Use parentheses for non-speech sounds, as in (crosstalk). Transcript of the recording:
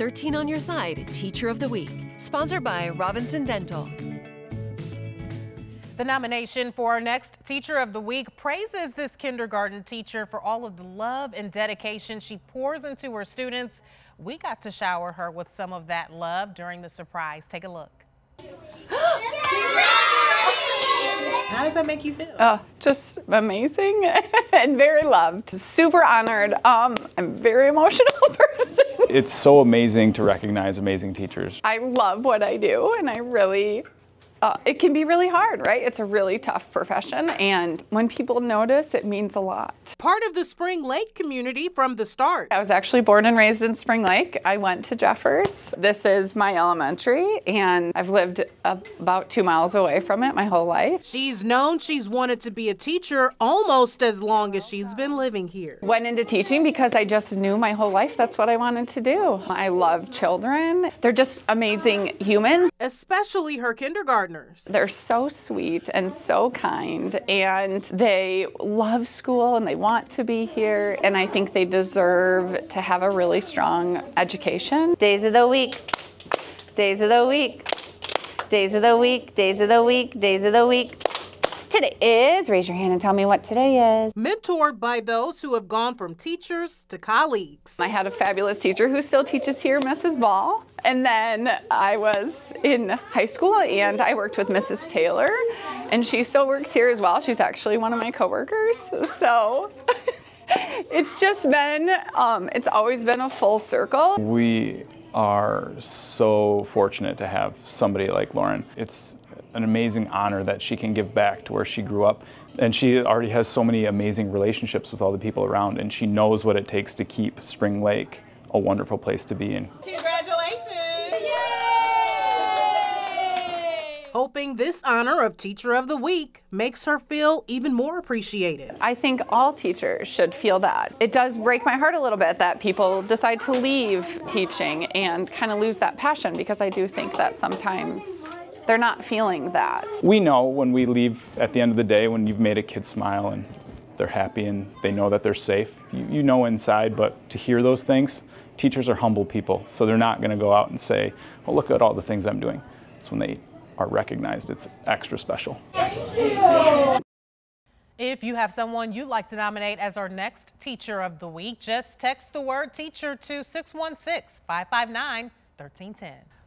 13 on Your Side Teacher of the Week, sponsored by Robinson Dental. The nomination for our next Teacher of the Week praises this kindergarten teacher for all of the love and dedication she pours into her students. We got to shower her with some of that love during the surprise. Take a look. (gasps) How does that make you feel? Oh, just amazing (laughs) and very loved. Super honored. Um, I'm a very emotional (laughs) person. It's so amazing to recognize amazing teachers. I love what I do and I really uh, it can be really hard, right? It's a really tough profession, and when people notice, it means a lot. Part of the Spring Lake community from the start. I was actually born and raised in Spring Lake. I went to Jeffers. This is my elementary, and I've lived about two miles away from it my whole life. She's known she's wanted to be a teacher almost as long as she's been living here. Went into teaching because I just knew my whole life that's what I wanted to do. I love children. They're just amazing humans. Especially her kindergarten partners. They're so sweet and so kind, and they love school and they want to be here, and I think they deserve to have a really strong education. Days of the week, days of the week, days of the week, days of the week, days of the week. Today is, raise your hand and tell me what today is. Mentored by those who have gone from teachers to colleagues. I had a fabulous teacher who still teaches here, Mrs. Ball. And then I was in high school and I worked with Mrs. Taylor and she still works here as well. She's actually one of my coworkers. So (laughs) it's just been, um, it's always been a full circle. We are so fortunate to have somebody like Lauren. It's an amazing honor that she can give back to where she grew up. And she already has so many amazing relationships with all the people around, and she knows what it takes to keep Spring Lake a wonderful place to be in. Congratulations! Hoping this honor of Teacher of the Week makes her feel even more appreciated. I think all teachers should feel that. It does break my heart a little bit that people decide to leave teaching and kind of lose that passion because I do think that sometimes they're not feeling that. We know when we leave at the end of the day when you've made a kid smile and they're happy and they know that they're safe. You, you know inside, but to hear those things, teachers are humble people, so they're not going to go out and say, well, look at all the things I'm doing. It's when they are recognized, it's extra special. If you have someone you'd like to nominate as our next Teacher of the Week, just text the word teacher to 616 559 1310.